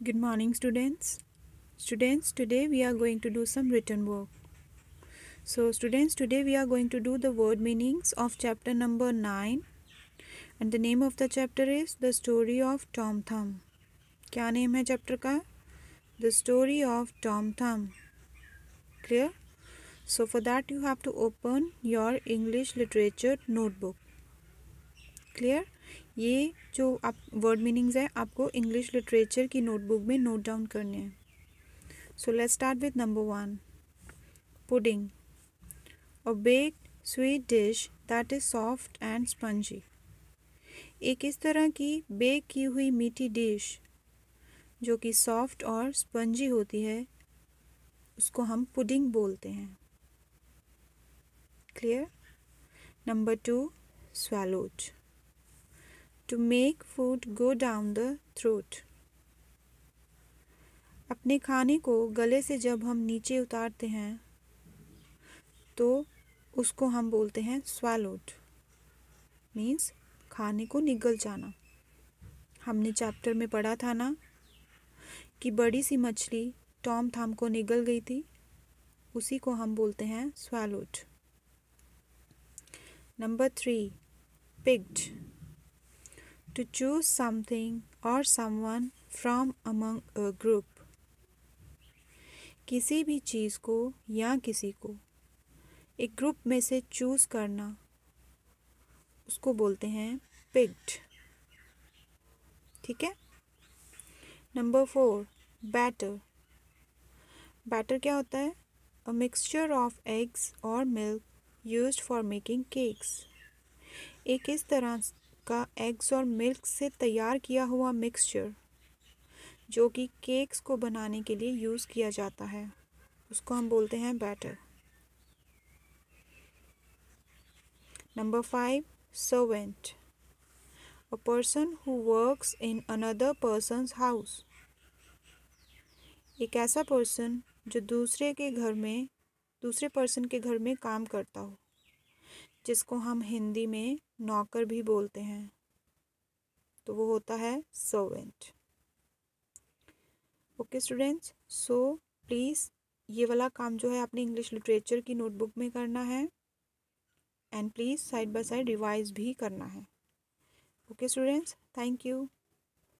Good morning, students. Students, today we are going to do some written work. So, students, today we are going to do the word meanings of chapter number 9. And the name of the chapter is The Story of Tom Thumb. क्या name है chapter का the story of Tom Thumb clear so for that you have to open your English literature notebook Clear ये जो आप word meanings है, आपको English literature की notebook में नोट डाउन करने हैं। So let start with number one pudding a baked sweet dish that is soft and spongy एक इस तरह की बेक की हुई मीठी डिश जो कि सॉफ्ट और स्पंजी होती है, उसको हम पुडिंग बोलते हैं। Clear number two swallowed to make food go down the throat अपने खाने को गले से जब हम नीचे उतारते हैं तो उसको हम बोलते हैं स्वालोड मीन्स खाने को निगल जाना। हमने चैप्टर में पढ़ा था ना कि बड़ी सी मछली टॉम थाम को निगल गई थी, उसी को हम बोलते हैं swallowed number three picked to choose something or someone from among a group. किसी भी चीज़ को या किसी को एक ग्रुप में से चूज़ करना, उसको बोलते हैं पिक्ड ठीक है? नंबर फोर बैटर बैटर क्या होता है? अ मिक्सचर ऑफ़ एग्स और milk used for making cakes एक इस तरह का एग्स और मिल्क से तैयार किया हुआ मिक्सचर जो कि केक्स को बनाने के लिए यूज़ किया जाता है। उसको हम बोलते हैं batter number five servant a person who works in another persons house एक ऐसा पर्सन जो दूसरे के घर में, दूसरे पर्सन के घर में काम करता हो। जिसको हम हिंदी में नौकर भी बोलते हैं तो वो होता है servant okay students so please ये वाला काम जो है अपनी इंग्लिश लिटरेचर की नोटबुक में करना है and please side by side revise भी करना है. Okay students thank you